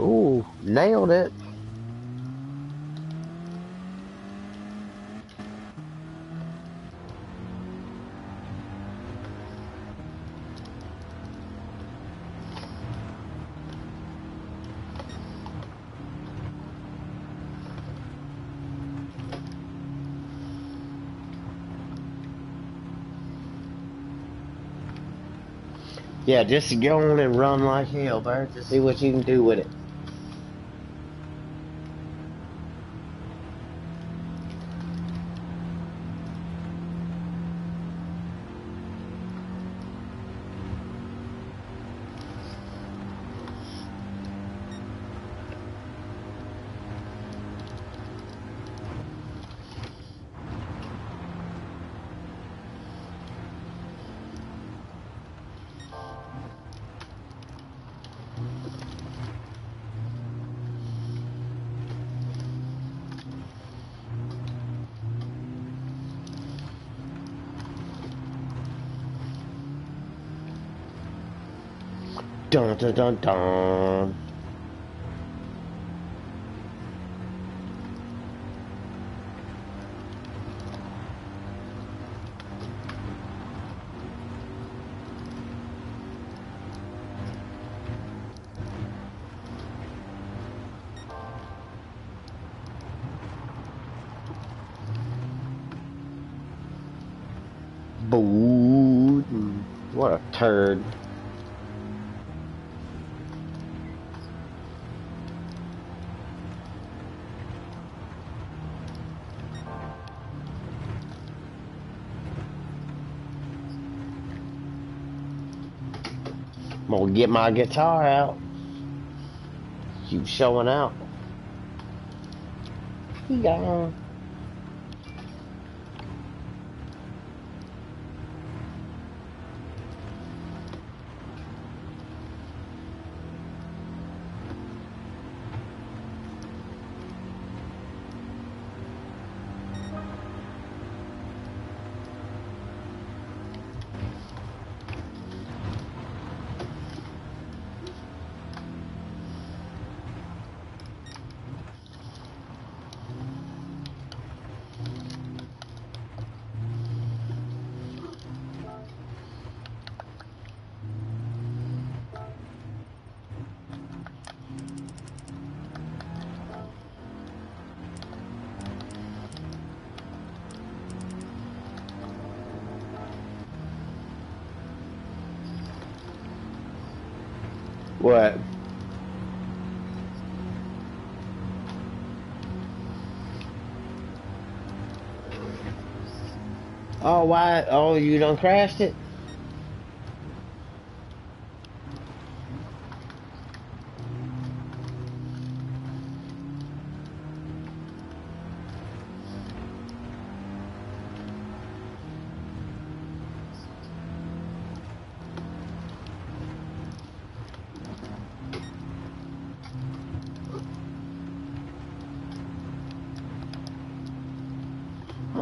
Ooh, nailed it. Yeah, just go on and run like hell, Bert, to see what you can do with it. Dun dun dun dun. Get my guitar out. Keep showing out. Yeah. What? Oh, why? Oh, you done crashed it?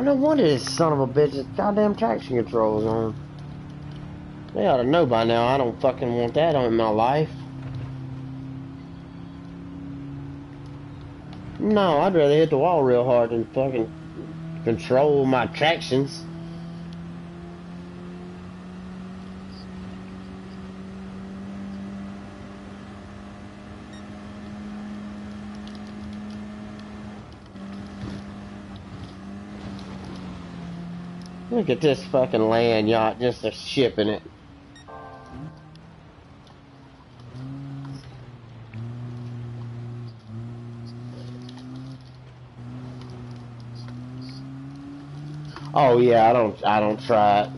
No wonder this son of a bitch's goddamn traction control is on. They ought to know by now I don't fucking want that on in my life. No, I'd rather hit the wall real hard than fucking control my tractions. Look at this fucking land yacht just a shipping it. Oh yeah, I don't I don't try it.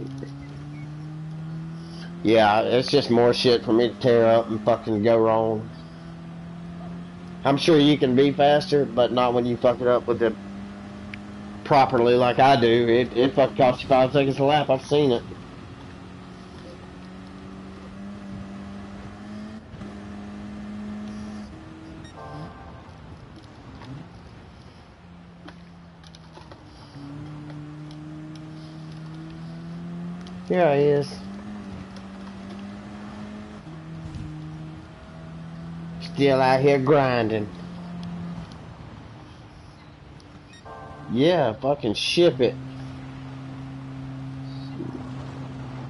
Yeah, it's just more shit for me to tear up and fucking go wrong. I'm sure you can be faster, but not when you fuck it up with it properly like I do. It it fucking costs you five seconds a lap. I've seen it. Yeah, he is. Still out here grinding. Yeah, fucking ship it.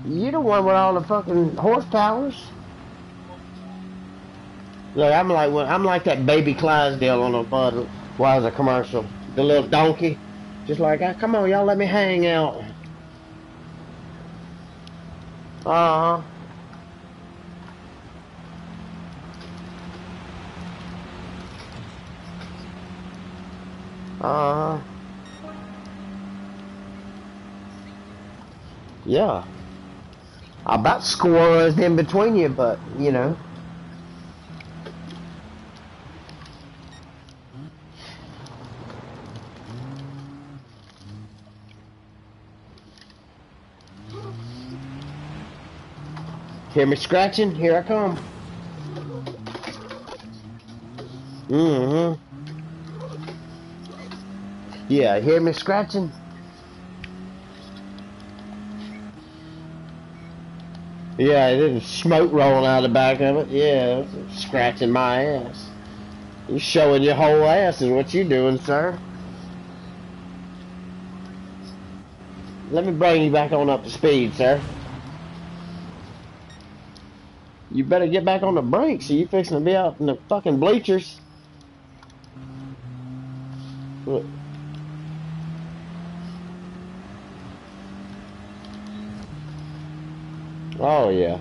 You the one with all the fucking horsepowers. Look, I'm like I'm like that baby Clydesdale on was a commercial. The little donkey, just like, ah, come on, y'all, let me hang out. Uh huh. Uh huh. Yeah. I about squirrels in between you, but you know. Hear me scratching? Here I come. Mm-hmm. Yeah, hear me scratching? Yeah, there's smoke rolling out the back of it. Yeah, scratching my ass. You're showing your whole ass is what you're doing, sir. Let me bring you back on up to speed, sir. You better get back on the brakes. Are you fixing to be out in the fucking bleachers? Look. Oh yeah.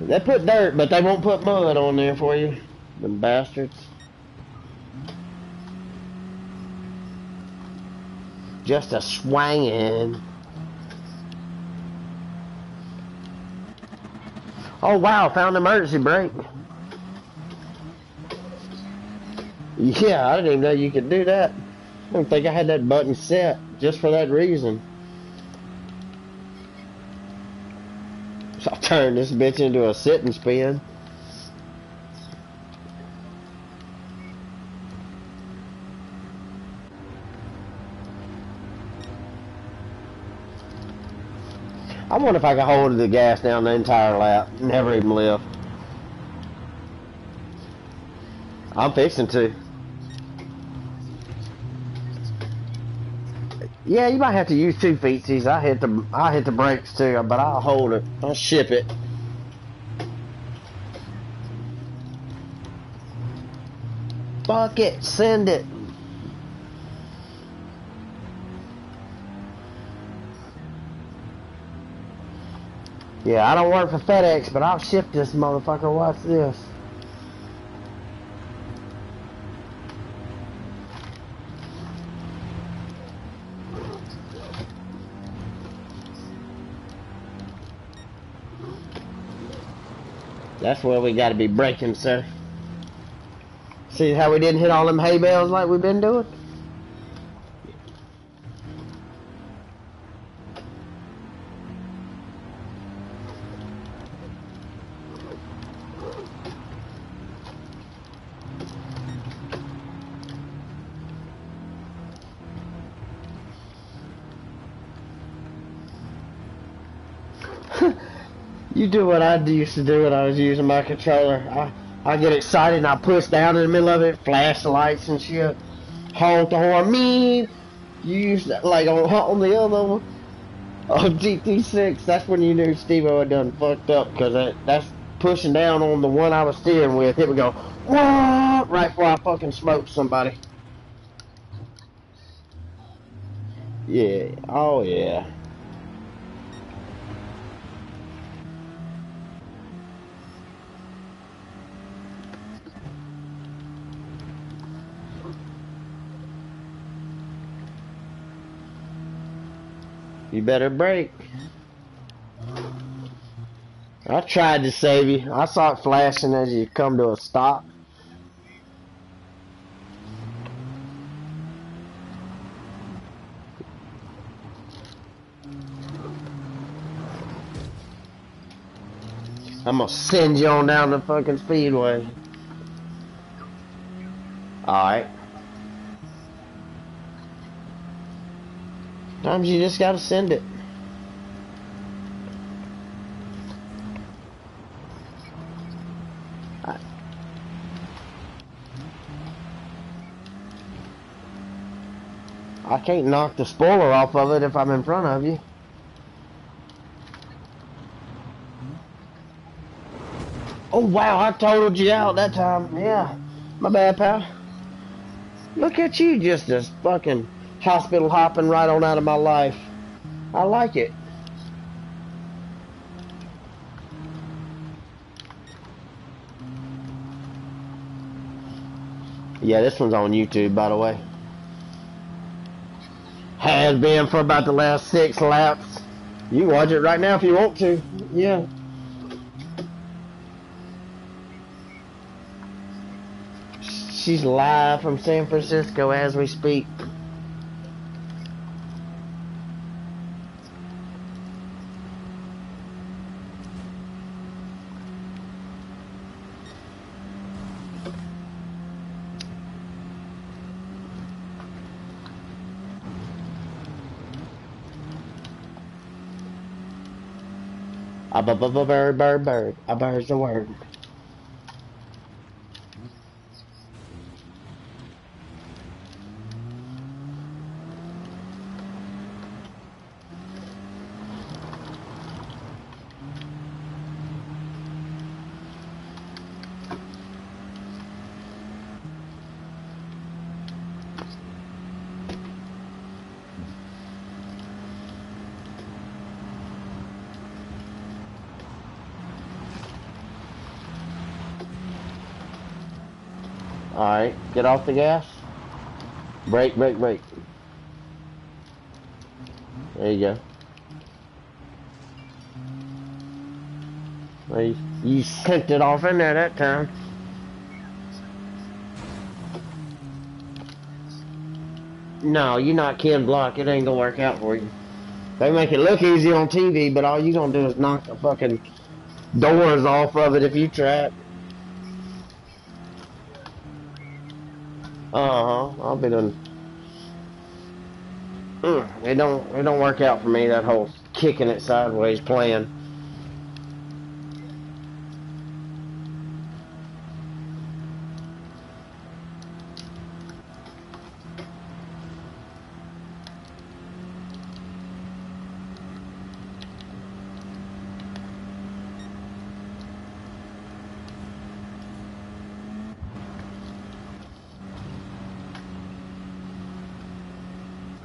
They put dirt, but they won't put mud on there for you. Them bastards. Just a swangin'. Oh wow, found emergency brake. Yeah, I didn't even know you could do that. I don't think I had that button set just for that reason. So I'll turn this bitch into a sitting spin. I wonder if I can hold the gas down the entire lap. Never even lift. I'm fixing to. Yeah, you might have to use two feetsies. I hit the I hit the brakes too, but I'll hold it. I'll ship it. Fuck it, send it. Yeah, I don't work for FedEx, but I'll ship this motherfucker. Watch this. That's where we gotta be braking, sir. See how we didn't hit all them hay bales like we've been doing? You do what I used to do when I was using my controller. I, I get excited and I push down in the middle of it, flash the lights and shit, honk the horn. Me, you used to, like on, on the other one, on GT6. That's when you knew Steve had done fucked up because that, that's pushing down on the one I was steering with. It would go? Right before I fucking smoked somebody. Yeah. Oh yeah. You better brake. I tried to save you. I saw it flashing as you come to a stop. I'm gonna send you on down the fucking speedway. Alright. Sometimes you just gotta send it. I can't knock the spoiler off of it if I'm in front of you. Oh wow, I totaled you out that time. Yeah. My bad, pal. Look at you just as fucking hospital hopping right on out of my life. I like it. Yeah, this one's on YouTube, by the way. Has been for about the last six laps. You watch it right now if you want to. Yeah. She's live from San Francisco as we speak. A bird bird bird. A bird's a word. Alright, get off the gas. Brake, brake, brake. There you go. Well, you, you sent it off in there that time. No, you're not Ken Block. It ain't gonna work out for you. They make it look easy on TV, but all you gonna do is knock the fucking doors off of it if you try. Uh huh. I'll be doing. Mm, it don't. It don't work out for me. That whole kicking it sideways playing.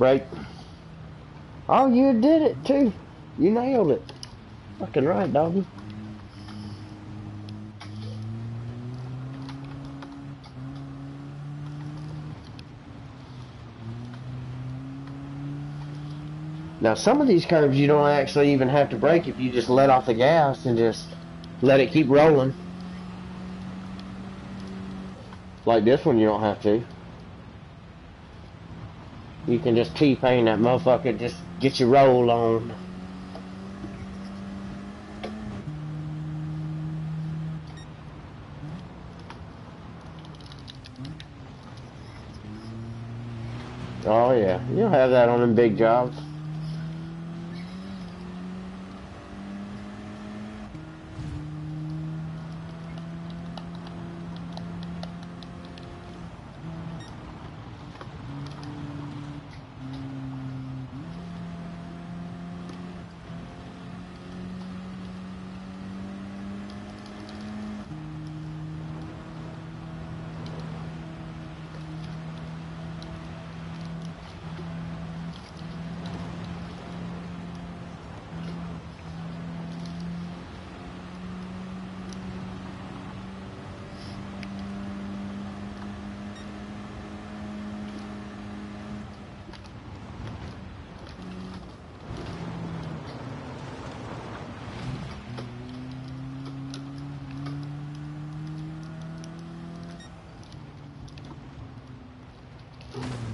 Right. Oh, you did it too. You nailed it. Fucking right, doggy. Now, some of these curves you don't actually even have to brake if you just let off the gas and just let it keep rolling. Like this one, you don't have to. You can just T-pain that motherfucker, just get your roll on. Oh yeah, you'll have that on them big jobs.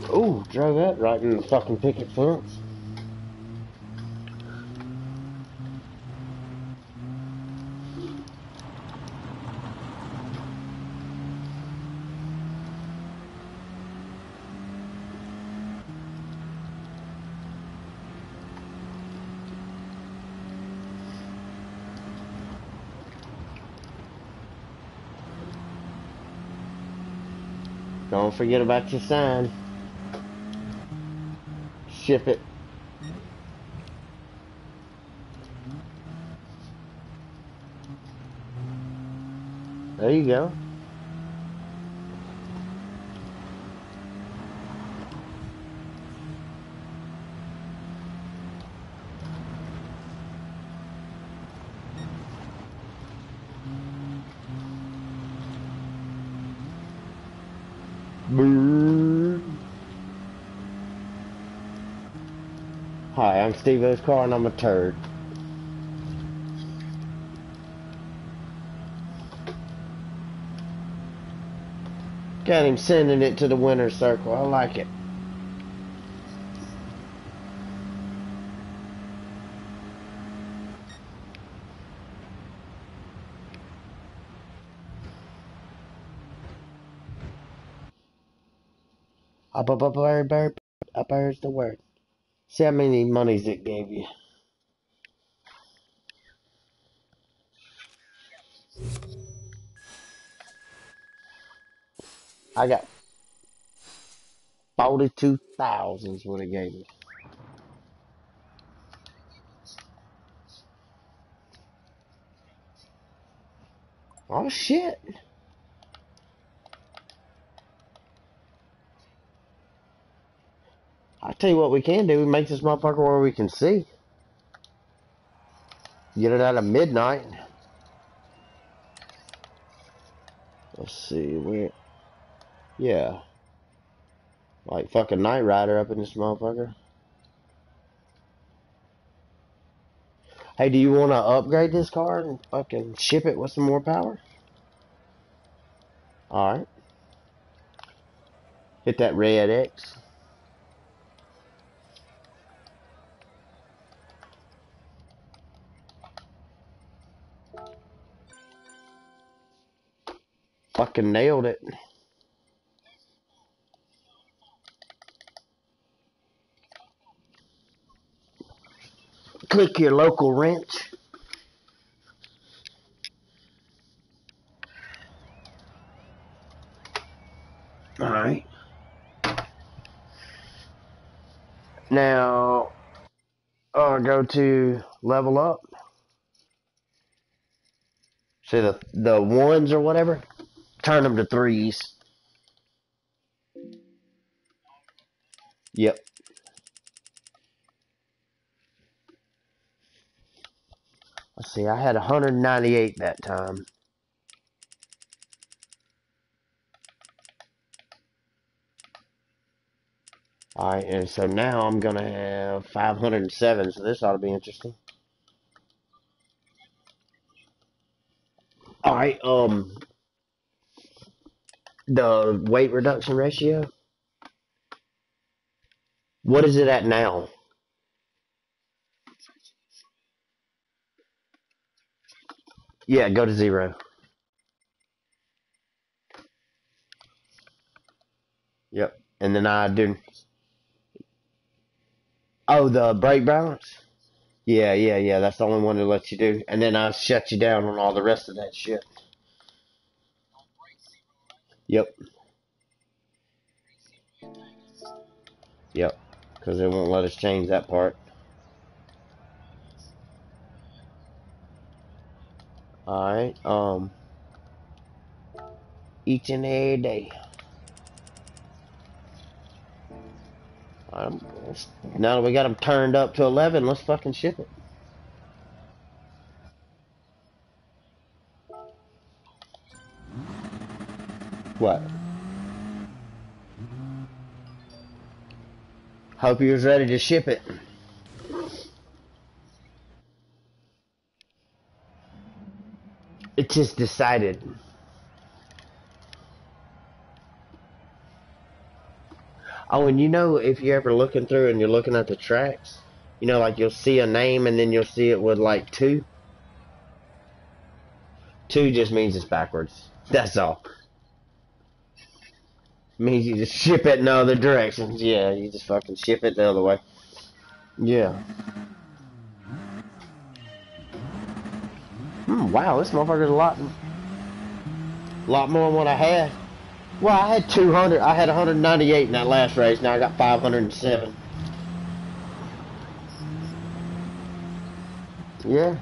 Ooh, drove that right in the fucking picket fence. Don't forget about your sign. Ship it. There you go. Hi, Steve O's car and I'm a turd. Got him sending it to the winner's circle. I like it. Up, up, up, bird, bird, up, the word. See how many monies it gave you. I got 42,000 is what it gave me. Oh shit. Tell you what we can do. We make this motherfucker where we can see. Get it out of midnight. Let's see where. Yeah. Like fucking Knight Rider up in this motherfucker. Hey, do you want to upgrade this car and fucking ship it with some more power? Alright. Hit that red X. Fucking nailed it. Click your local wrench. Alright. Now, uh, go to level up. See the, the ones or whatever? Turn them to threes. Yep. Let's see, I had 198 that time. Alright, and so now I'm going to have 507, so this ought to be interesting. Alright, um, the weight reduction ratio, what is it at now? Yeah, go to zero. Yep. And then I do. Oh, the brake balance? Yeah, yeah, yeah. That's the only one that lets you do. And then I shut you down on all the rest of that shit. Yep. Yep. Because they won't let us change that part. Alright, um, each and every day. Um, now that we got them turned up to 11, let's fucking ship it. What? Hope he was ready to ship it. It just decided. Oh, and you know, if you're ever looking through and you're looking at the tracks, you know, like you'll see a name and then you'll see it with like two. Two just means it's backwards. That's all means you just ship it in other directions. Yeah, you just fucking ship it the other way. Yeah. Hmm, wow, this motherfucker's a lot, lot more than what I had. Well, I had 200. I had 198 in that last race. Now I got 507. Yeah.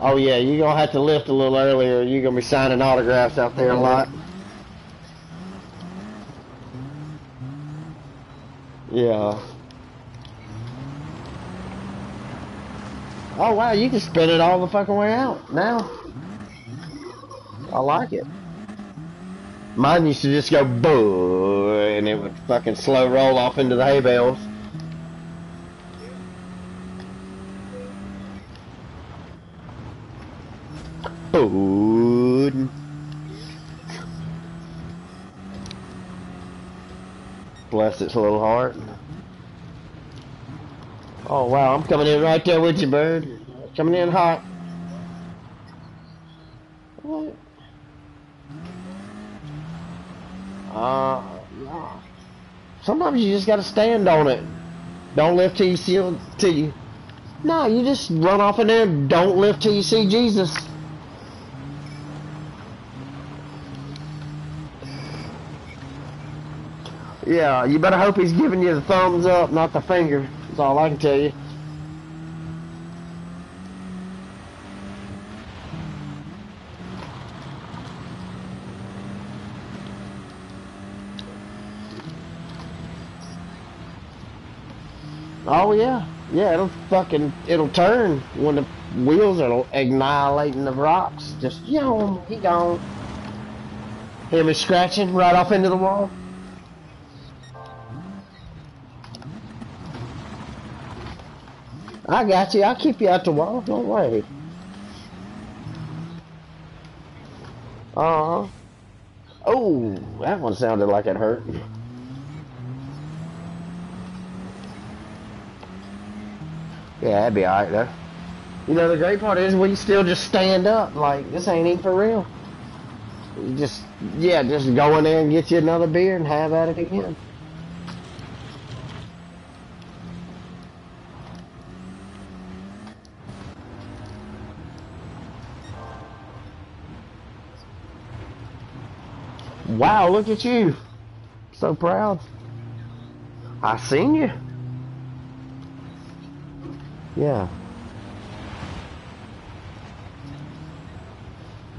Oh yeah, you're gonna have to lift a little earlier. You're gonna be signing autographs out there a lot. Yeah. Oh wow, you can spin it all the fucking way out now. I like it. Mine used to just go boo, and it would fucking slow roll off into the hay bales. Boo. Its a little heart. Oh wow, I'm coming in right there with you, bird. Coming in hot. What? Uh, sometimes you just gotta stand on it. Don't lift till you see till you. No, you just run off in there. Don't lift till you see Jesus. Yeah, you better hope he's giving you the thumbs up, not the finger. That's all I can tell you. Oh yeah, yeah. It'll fucking it'll turn when the wheels are annihilating the rocks. Just you know, he gone. Hear me scratching right off into the wall. I got you. I'll keep you out wall. Don't worry. Uh huh. Oh, that one sounded like it hurt. Yeah, that'd be alright though. You know, the great part is we still just stand up. Like, this ain't even for real. You just, yeah, just go in there and get you another beer and have at it again. Wow, look at you. So proud. I seen you. Yeah.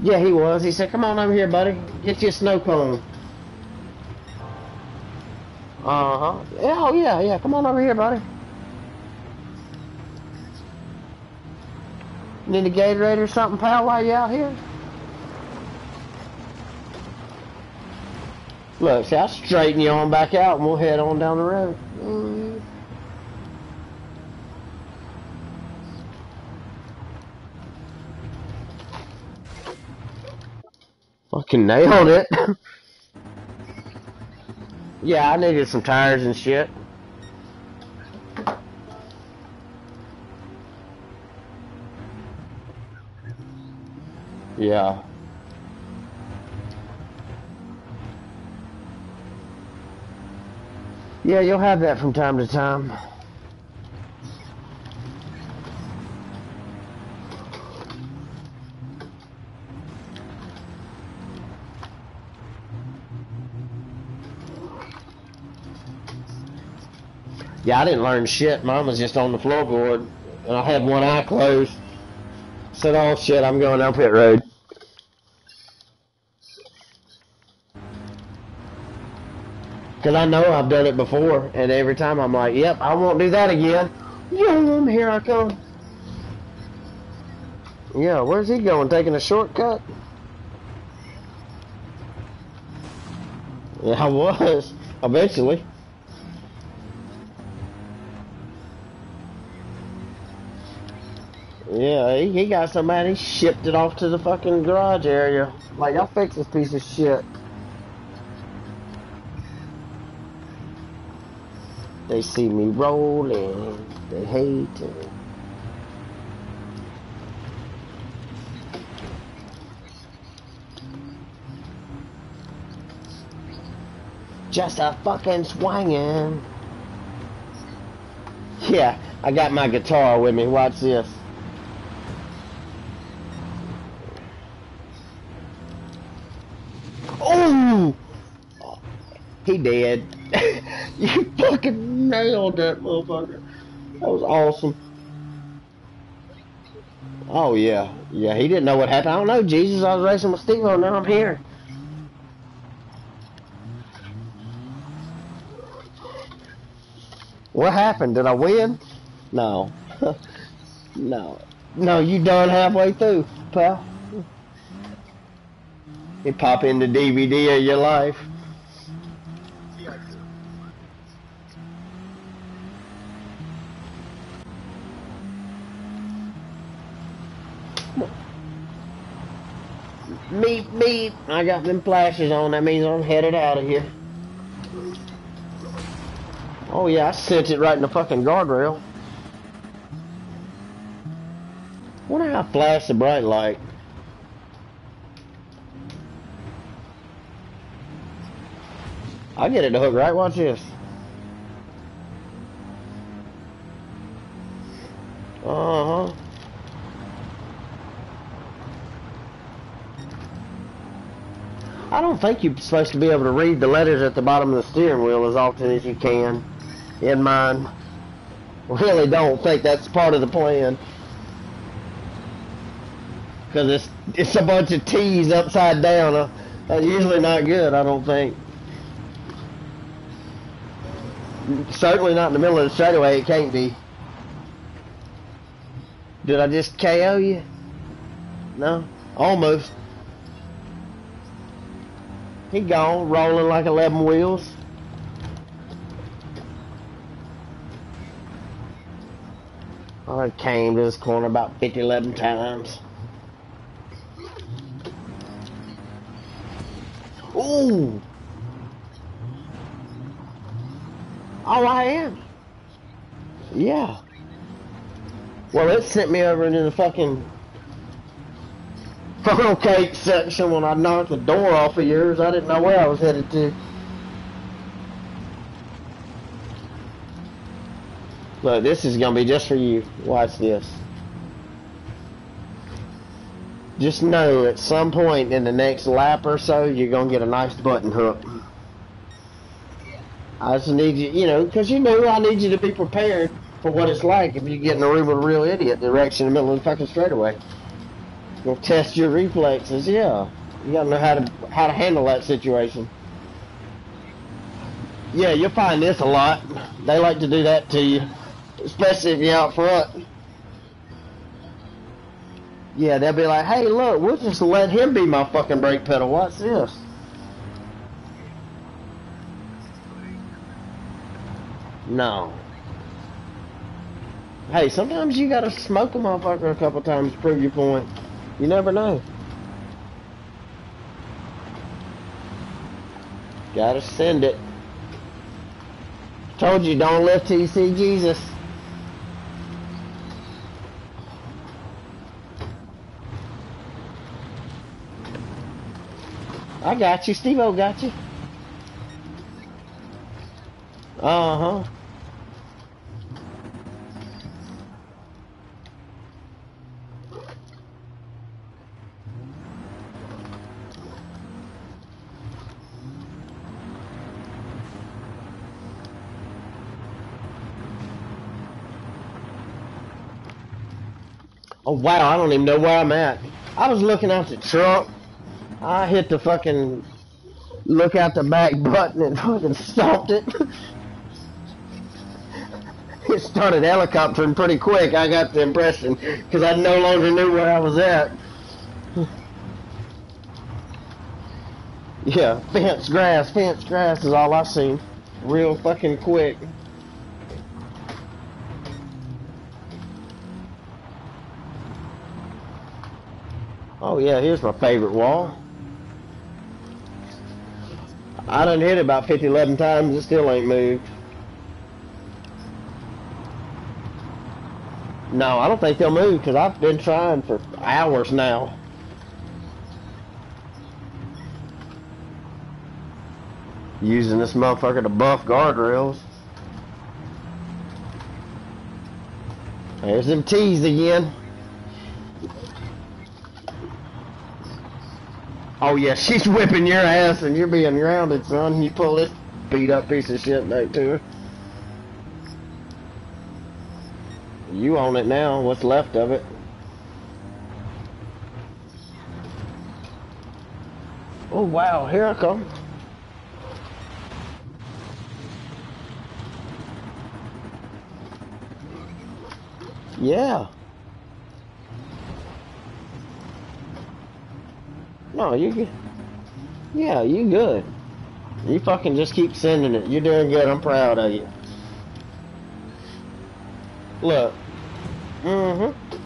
Yeah, he was. He said, come on over here, buddy. Get you a snow cone. Uh-huh. Oh, yeah, yeah. Come on over here, buddy. Need a Gatorade or something, pal, while you out here? Look, see, I'll straighten you on back out and we'll head on down the road. Mm. Fucking nailed it. yeah, I needed some tires and shit. Yeah. Yeah, you'll have that from time to time. Yeah, I didn't learn shit. Mine was just on the floorboard, and I had one eye closed. Said, "Oh shit, I'm going down pit road." Because I know I've done it before, and every time I'm like, yep, I won't do that again. Yum, here I come. Yeah, where's he going? Taking a shortcut? Yeah, I was. Eventually. Yeah, he, he got somebody, shipped it off to the fucking garage area. Like, y'all fix this piece of shit. They see me rolling. They hate it. Just a fucking swinging. Yeah, I got my guitar with me. Watch this. Oh! He dead. you fucking nailed that motherfucker. That was awesome. Oh yeah, yeah. He didn't know what happened. I don't know, Jesus. I was racing with Steve, and now I'm here. What happened? Did I win? No. no. No, you done halfway through, pal. You pop in the DVD of your life. Meep, meep. I got them flashes on. That means I'm headed out of here. Oh yeah, I sent it right in the fucking guardrail. Wonder how I flash the bright light. I'll get it to hook right. Watch this. Uh-huh. I don't think you're supposed to be able to read the letters at the bottom of the steering wheel as often as you can in mine. Really don't think that's part of the plan. Because it's, it's a bunch of T's upside down. Uh, that's usually not good, I don't think. Certainly not in the middle of the straightaway, it can't be. Did I just KO you? No? Almost. He gone, rolling like 11 wheels. I came to this corner about 50, 11 times. Ooh! Oh, I am. Yeah. Well, it sent me over into the fucking funnel cake section when I knocked the door off of yours. I didn't know where I was headed to. Look, this is gonna be just for you. Watch this. Just know at some point in the next lap or so, you're gonna get a nice button hook. I just need you, you know, because you know I need you to be prepared for what it's like if you get in a room with a real idiot direction in the middle of the fucking straightaway. You'll test your reflexes, yeah. You gotta know how to how to handle that situation. Yeah, you'll find this a lot. They like to do that to you especially if you're out front. Yeah, they'll be like, hey, look, we'll just let him be my fucking brake pedal. What's this. No. Hey, sometimes you gotta smoke a motherfucker a couple times to prove your point. You never know. Gotta send it. Told you, don't lift till you see Jesus. I got you. Steve-O got you. Uh-huh. Oh wow, I don't even know where I'm at. I was looking out the truck. I hit the fucking look out the back button and fucking stopped it. it started helicoptering pretty quick, I got the impression, because I no longer knew where I was at. yeah, fence grass, fence grass is all I seen. Real fucking quick. Oh yeah, here's my favorite wall. I done hit it about 50, 11 times. It still ain't moved. No, I don't think they'll move because I've been trying for hours now. Using this motherfucker to buff guardrails. There's them T's again. Oh yeah, she's whipping your ass and you're being grounded, son. You pull this beat up piece of shit back to her. You own it now. What's left of it? Oh wow, here I come. Yeah. No, you good. Yeah, you good. You fucking just keep sending it. You're doing good. I'm proud of you. Look. Mm-hmm.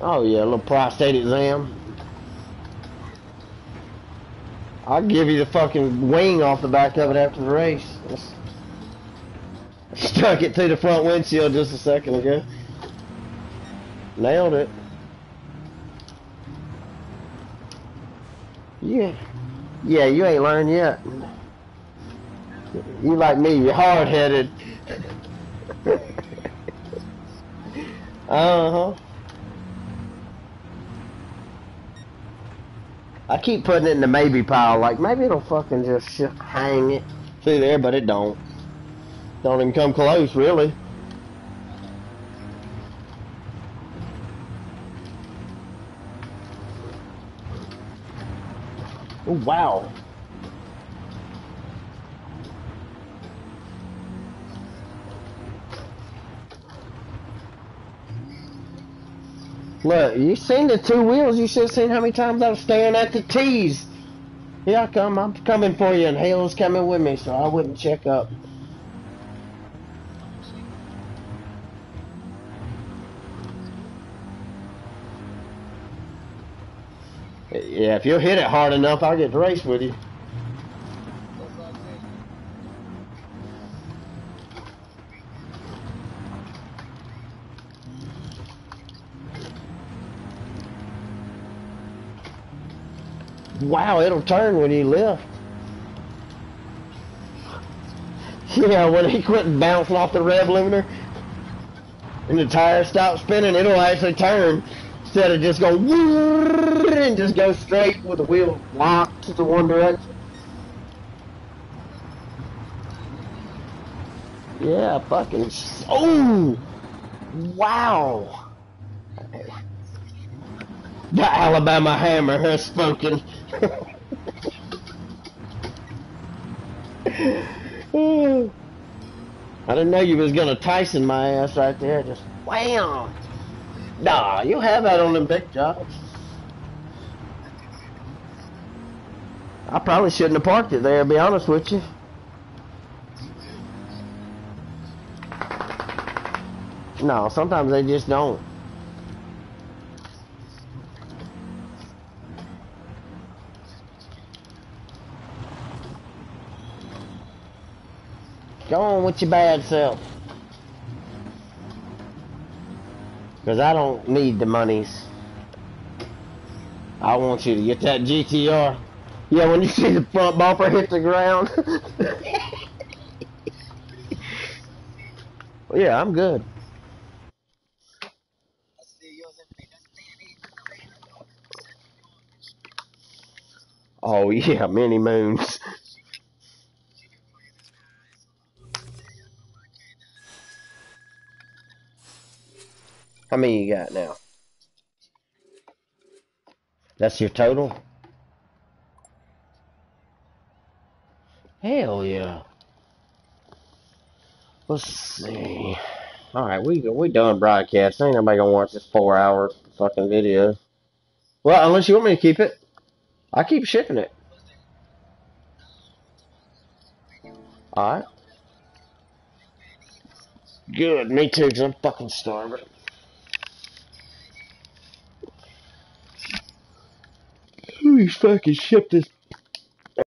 Oh yeah, a little prostate exam. I'll give you the fucking wing off the back of it after the race. Stuck it to the front windshield just a second ago. Nailed it. Yeah. Yeah, you ain't learned yet. You like me, you're hard-headed. uh-huh. I keep putting it in the maybe pile, like maybe it'll fucking just hang it See there, but it don't. Don't even come close, really. Oh, wow. Look, you seen the two wheels. You should have seen how many times I was staring at the T's. Here I come. I'm coming for you, and Halo's coming with me, so I wouldn't check up. Yeah, if you'll hit it hard enough, I'll get to race with you. Wow, it'll turn when you lift. Yeah, when he quit bouncing off the rev limiter and the tire stops spinning, it'll actually turn instead of just go and just go straight with the wheel locked to the one direction. Yeah, fucking. Oh! Wow! The Alabama Hammer has spoken. I didn't know you was gonna Tyson my ass right there. Just wham! Nah, you have that big jobs. I probably shouldn't have parked it there, to be honest with you. No, sometimes they just don't. Go on with your bad self. Because I don't need the monies. I want you to get that GTR. Yeah, when you see the front bumper hit the ground. yeah, I'm good. Oh yeah, many moons. How many you got now? That's your total? Hell yeah. Let's see. Alright, we we done broadcast. Ain't nobody gonna watch this four hour fucking video. Well, unless you want me to keep it. I keep shipping it. Alright. Good, me too, because I'm fucking starving. Who fucking shipped this